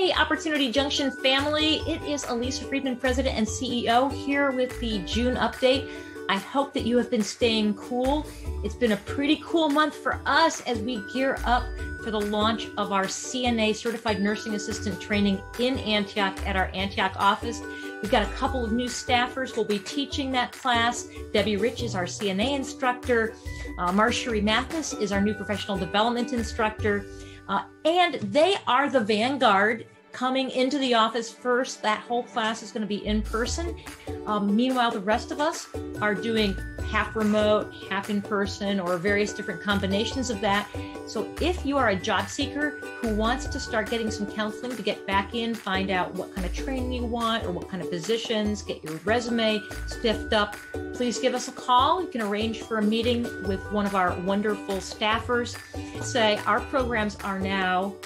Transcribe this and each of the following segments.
Hey, Opportunity Junction family. It is Elisa Friedman, President and CEO, here with the June update. I hope that you have been staying cool. It's been a pretty cool month for us as we gear up for the launch of our CNA Certified Nursing Assistant training in Antioch at our Antioch office. We've got a couple of new staffers who'll be teaching that class. Debbie Rich is our CNA instructor. Uh, Marshery Mathis is our new professional development instructor. Uh, and they are the vanguard coming into the office first. That whole class is going to be in person. Um, meanwhile, the rest of us are doing half remote, half in person, or various different combinations of that. So if you are a job seeker who wants to start getting some counseling to get back in, find out what kind of training you want or what kind of positions, get your resume spiffed up, please give us a call. You can arrange for a meeting with one of our wonderful staffers. Say our programs are now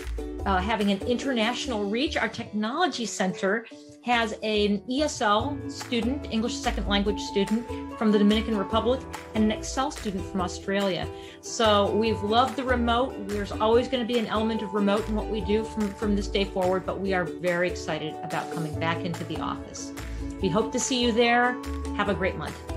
uh, having an international reach. Our technology center has an ESL student, English second language student from the Dominican Republic, and an Excel student from Australia. So we've loved the remote. There's always going to be an element of remote in what we do from, from this day forward, but we are very excited about coming back into the office. We hope to see you there. Have a great month.